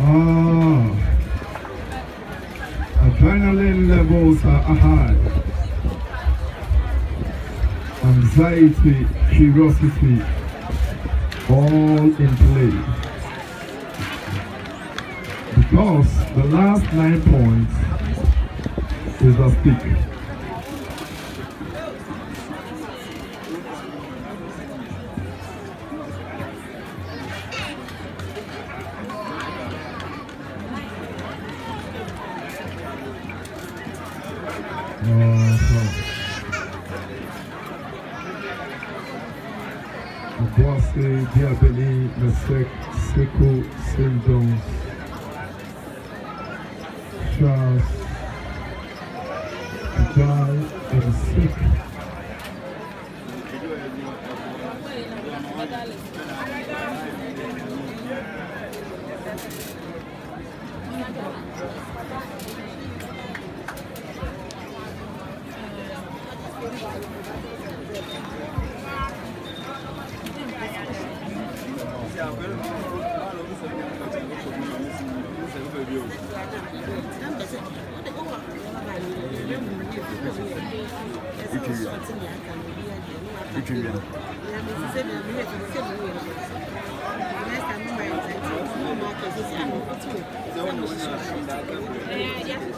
Ah, adrenaline levels are high. Anxiety, curiosity, all in play. Because the last nine points is a stick. Boise, Diabene, Mesek, Sekou, St. John's, Charles, Jai, and Yeah, yeah.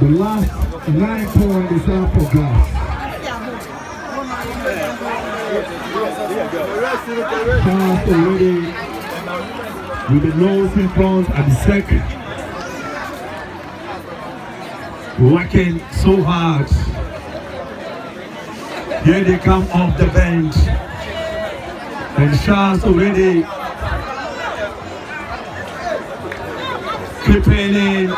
the last nine point is up for glass. Charles already with the nose in front at the second. Working so hard. Here they come off the bench. And Charles already creeping in,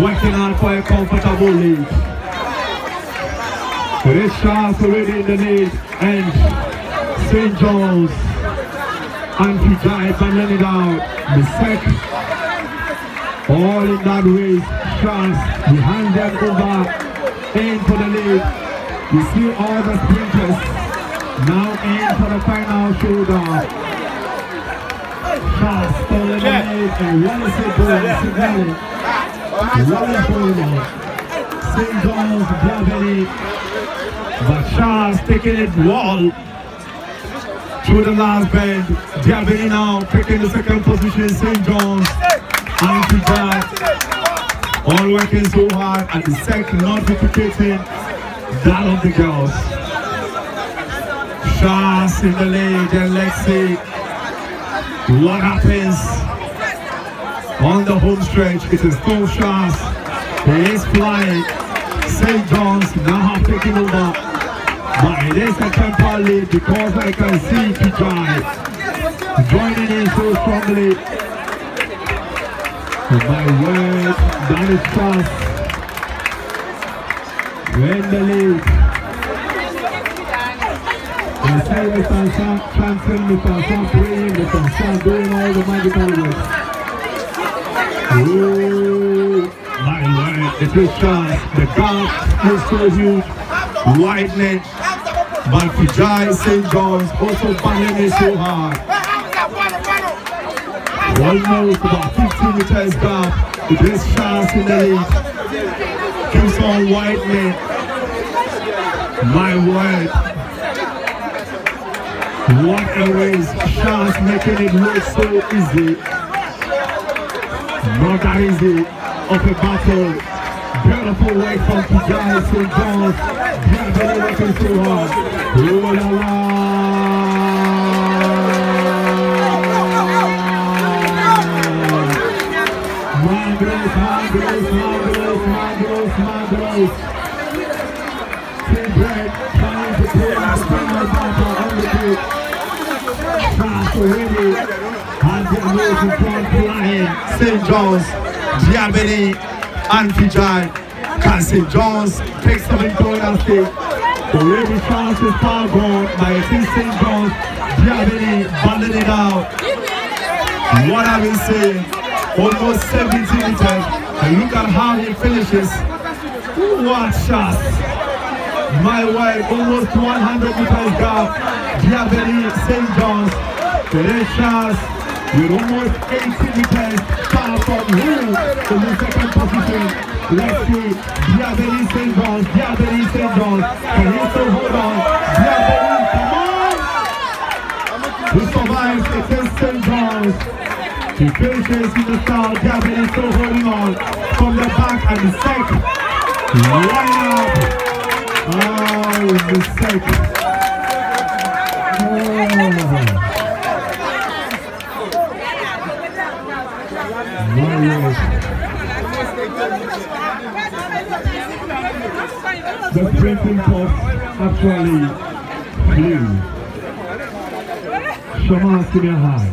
working on for a comfortable lead. Already in the lead and St. John's and it out. The second, all in that race, Charles behind them over in for the lead. You see all the sprinters now in for the final showdown. Charles stolen the and going St. John's grabbing it. But Charles taking it wall through the last bend. Diabene now taking the second position. St. John's and Fijai all working so hard at the second, not duplicating that of the girls. Charles in the lead and see what happens on the home stretch. It is full Charles. He is flying. St. John's now have taken over. But it is a temper lead because I can see Fijai joining in so strongly. My word, that is fast. When the lead. Start chanting, we can start praying, we can start doing all the magical work. Oh my word, it is fast. The gap is so huge. Widening. But Fijai St. John's also battling it so hard. Almost about 15 meters gap. It is Charles in the lead. Keeps on widening. My word. What a race. Charles making it look so easy. Not that easy. Of a battle. Beautiful way from Fijai St. John's. Gravity working so hard. Oh la la. And the. St. John's, Diabene, and Fijai. Can St. John's take something going on stage? Already chance is far gone by St. John's, Diabene, banding it out. What I've been saying, almost 70 meters. And look at how he finishes. What shots! My way, almost 100 meters gap. Diabene, St. John's, Tereshas, with almost 80 meters far from who in the second position. Let's see, Diabene, St. John's, Diabene, St. John's. Can he still hold on? Diabene, come on! Who survives against St. John's? He finishes in the start. Diabene still holding on from the back and the second. Line up. Oh, mistake. Oh. The printing pot actually flew. Shaman, give me a high.